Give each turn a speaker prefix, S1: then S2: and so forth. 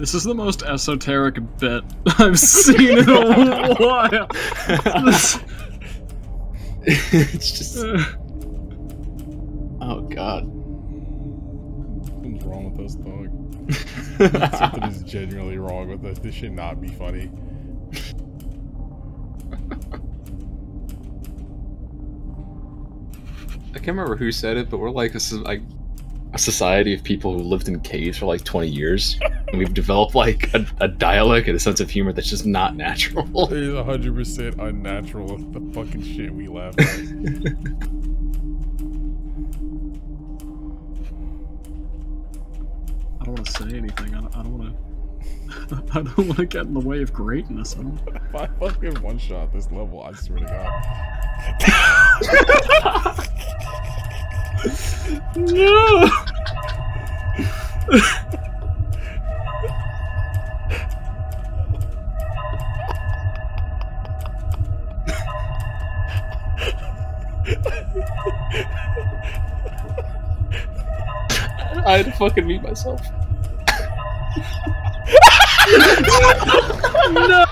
S1: This is the most esoteric bit I've seen in a while.
S2: it's just.
S1: Uh,
S2: Oh god.
S3: Something's wrong with us, dog. Something is genuinely wrong with us. This should not be funny.
S2: I can't remember who said it, but we're like a, so- like a society of people who lived in caves for like 20 years. and we've developed like a, a dialect and a sense of humor that's just not natural.
S3: It is 100% unnatural the fucking shit we laugh at.
S1: I don't want to say anything. I don't, I don't want to. I don't want to get in the way of greatness. I don't.
S3: if I fucking one shot this level, I swear to god.
S1: No.
S2: I had to fucking mute myself.
S1: no.